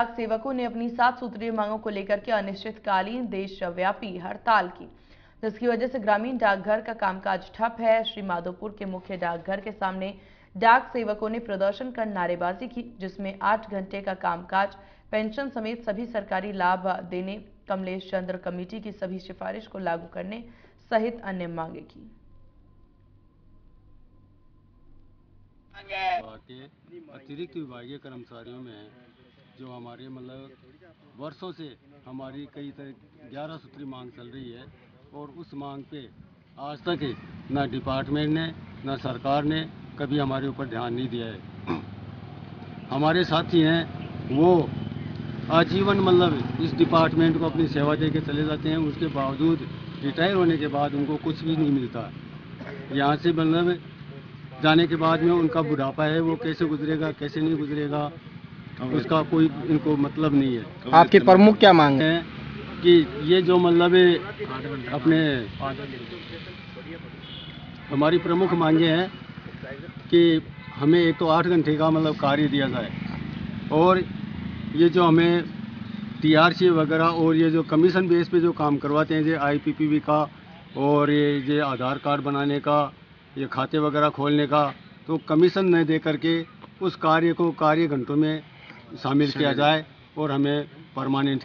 डाक सेवकों ने अपनी सात सूत्रीय मांगों को लेकर के अनिश्चितकालीन देशव्यापी हड़ताल की, जिसकी वजह से ग्रामीण डाकघर का कामकाज ठप है। श्री माधोपुर के मुख्य डाकघर के सामने डाक सेवकों ने प्रदर्शन कर नारेबाजी की, जिसमें आठ घंटे का कामकाज, पेंशन समेत सभी सरकारी लाभ देने, कमलेश चंद्र कमेटी की सभी सिफारिश को लागू करने सहित अन्य मांगे की। अतिरिक्त विभागीय कर्मचारियों में जो हमारे मतलब वर्षों से हमारी कई तरह ग्यारह सूत्री मांग चल रही है और उस मांग पे आज तक न डिपार्टमेंट ने, न सरकार ने कभी हमारे ऊपर ध्यान नहीं दिया है। हमारे साथी हैं, वो आजीवन मतलब इस डिपार्टमेंट को अपनी सेवा दे के चले जाते हैं, उसके बावजूद रिटायर होने के बाद उनको कुछ भी नहीं मिलता। यहाँ से मतलब जाने के बाद में उनका बुढ़ापा है, वो कैसे गुजरेगा, कैसे नहीं गुजरेगा उसका कोई इनको मतलब नहीं है। आपकी प्रमुख क्या मांग है? कि ये जो मतलब अपने हमारी प्रमुख मांगे हैं कि हमें एक तो आठ घंटे का मतलब कार्य दिया जाए और ये जो हमें टीआरसी वगैरह और ये जो कमीशन बेस पे जो काम करवाते हैं जो आईपीपीबी का और ये ये आधार कार्ड बनाने का ये खाते वगैरह खोलने का तो कमीशन न दे करके उस कार्य को कार्य घंटों में शामिल किया जाए और हमें परमानेंट